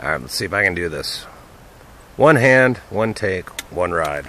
Alright, let's see if I can do this. One hand, one take, one ride.